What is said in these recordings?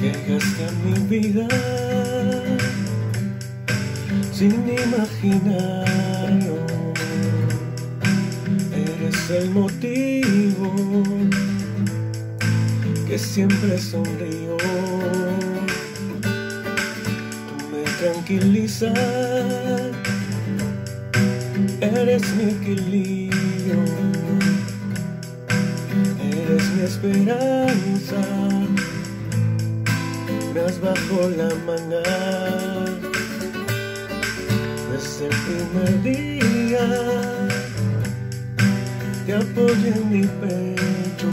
Llegaste a mi vida sin imaginarlo. Eres el motivo que siempre sonrío. Tú me tranquilizas, eres mi equilibrio, eres mi esperanza bajo la manga desde el primer día te apoyo en mi pecho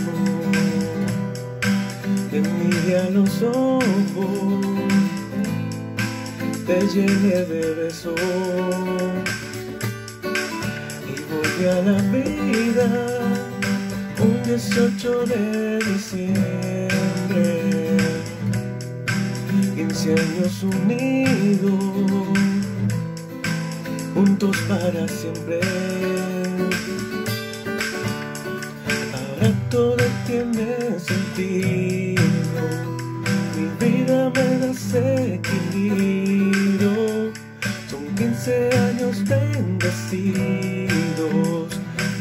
te miré a los ojos te llené de besos. Y volví a la vida un 18 de diciembre años unidos, juntos para siempre. Ahora todo tiene sentido, mi vida me da equilibrio. Son 15 años bendecidos,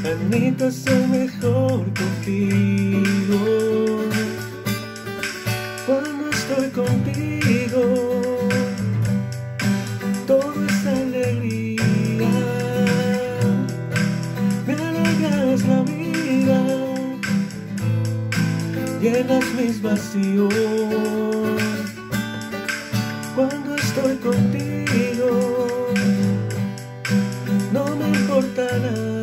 Anita, soy mejor contigo. Llenas mis vacíos. Cuando estoy contigo, no me importa nada.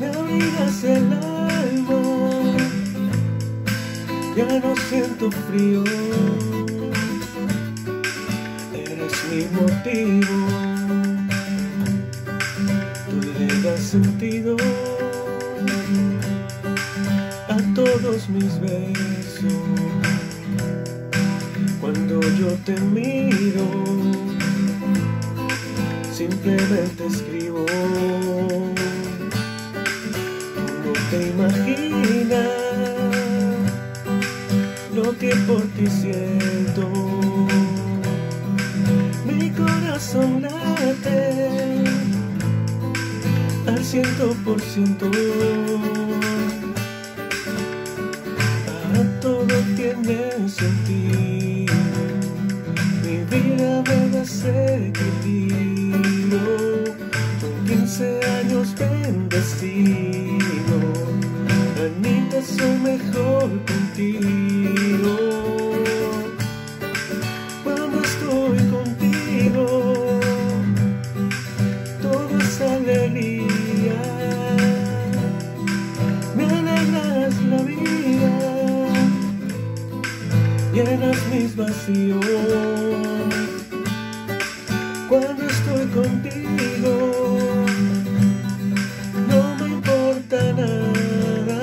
Me abrigas el alma ya no siento frío. Eres mi motivo, tú le das sentido a todos mis besos. Cuando yo te miro, simplemente escribo. No te imaginas lo que por ti siento. Mi corazón late al ciento por ciento. Tiene sentido. Mi vida me da equilibrio. Con 15 años bendecido. Anita, soy mejor contigo. Cuando estoy contigo, todo es alegría. Me alegras la vida, llenas mis vacíos. Cuando estoy contigo, no me importa nada.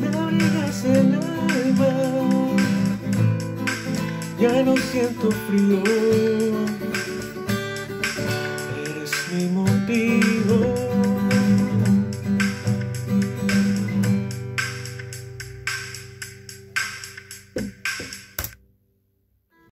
Me abrigas el alma, ya no siento frío. Eres mi motivo.